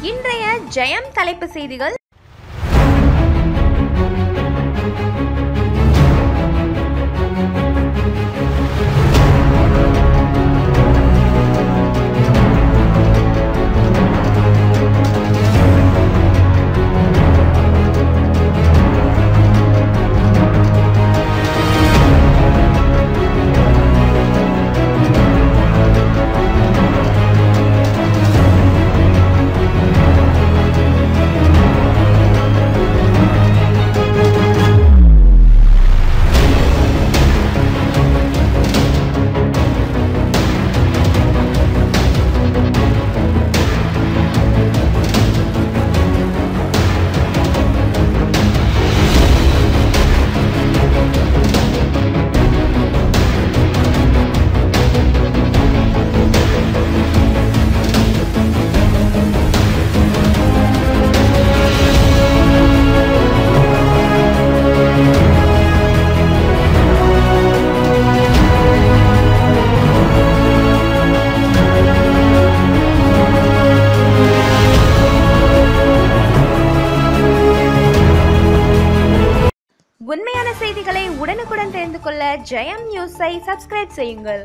இன்றைய ஜெயம் தலைப்பு செய்திகள் உண்மையான செய்திகளை உடனுக்குடன் தெரிந்து கொள்ள ஜெயம் நியூஸை சப்ஸ்கிரைப் செய்யுங்கள்.